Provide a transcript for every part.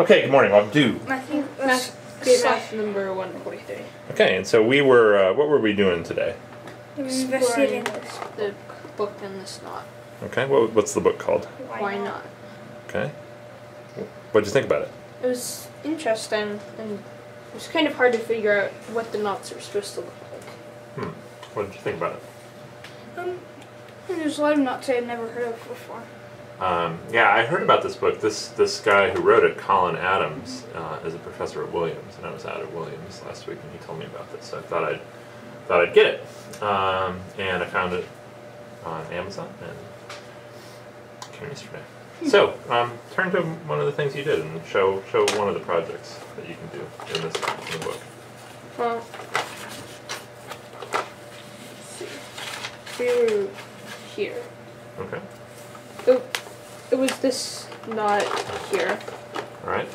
Okay, good morning. I'm due. I think Math, math number 143. Okay, and so we were. Uh, what were we doing today? investigating The book and the snot. Okay, what, what's the book called? Why, not? Okay. What'd you think about it? It was interesting and it was kind of hard to figure out what the knots are supposed to look like. Hmm. What did you think about it? Um, there's a lot of knots I've never heard of before. Um, yeah, I heard about this book. This this guy who wrote it, Colin Adams, uh, is a professor at Williams, and I was out at Williams last week, and he told me about this. So I thought I'd thought I'd get it, um, and I found it on Amazon and came yesterday. So um, turn to one of the things you did and show show one of the projects that you can do in this in the book. Well, let's see. We were here. Okay. It, it was this knot here. All right.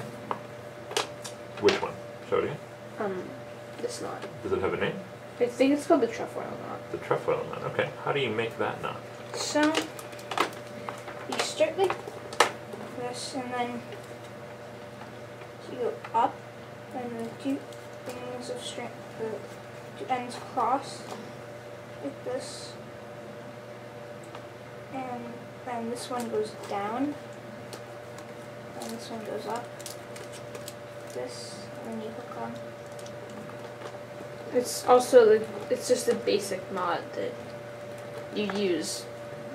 Which one? Show it again. Um, this knot. Does it have a name? I think it's called the trefoil knot. The trefoil knot. Okay. How do you make that knot? So you start like this, and then you go up, and the two things of string, the two ends cross like this, and then this one goes down, and this one goes up. This, and then you hook on. It's also the, it's just a basic knot that you use.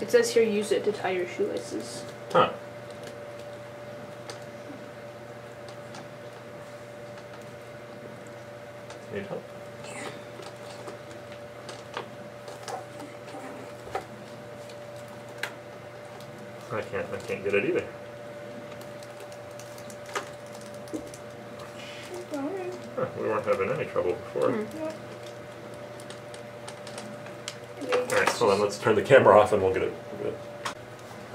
It says here use it to tie your shoelaces. Huh. Need help? I can't. I can't get it either. Huh, we weren't having any trouble before. Hmm. All right, hold on. Let's turn the camera off and we'll get it. We'll get it.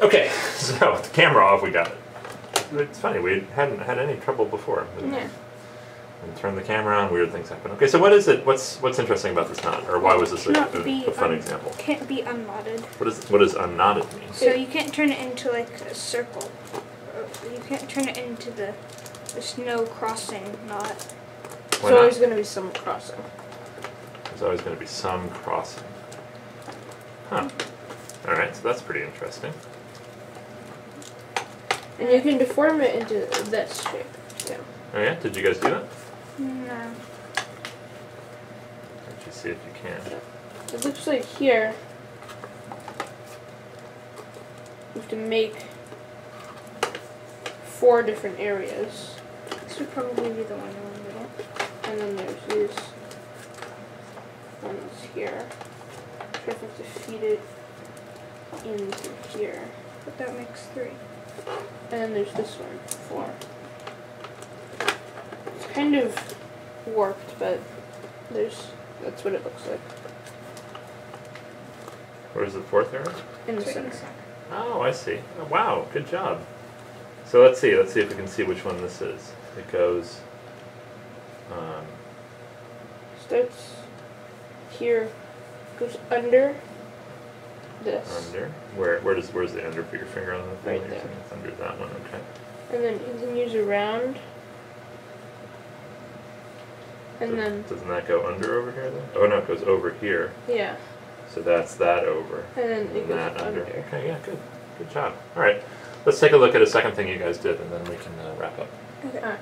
Okay, so with the camera off, we got it. It's funny. We hadn't had any trouble before. Yeah. And turn the camera on, weird things happen. Okay, so what is it? What's what's interesting about this knot, or why was this a, a, be a fun un- example? Can't be unknotted. What is what does unknotted mean? So you can't turn it into like a circle. You can't turn it into the there's no crossing knot. Why There's not? always going to be some crossing. There's always going to be some crossing. Huh. All right, so that's pretty interesting. And you can deform it into this shape. too. Oh yeah, did you guys do that? No. Let's just see if you can. It looks like here you have to make four different areas. This would probably be the one in the middle. And then there's these ones here. So you have to feed it into here. But that makes three. And then there's this one, four. It's kind of warped, but there's that's what it looks like Where's the fourth arrow? in the It's right in center. Oh, I see. Oh, wow, good job. So let's see. Let's see if we can see which one this is. It goes. Um, Starts here, goes under this, under. Where where does where's the under? Put your finger on the thing. Right there. It's under that one. Okay. and then you can continues around, and So then doesn't that go under over here then? Oh no, it goes over here. yeah, So that's that over. and then it And goes that under. under. Okay, yeah, good. Good job. All right. Let's take a look at a second thing you guys did, and then we can uh, wrap up. Okay.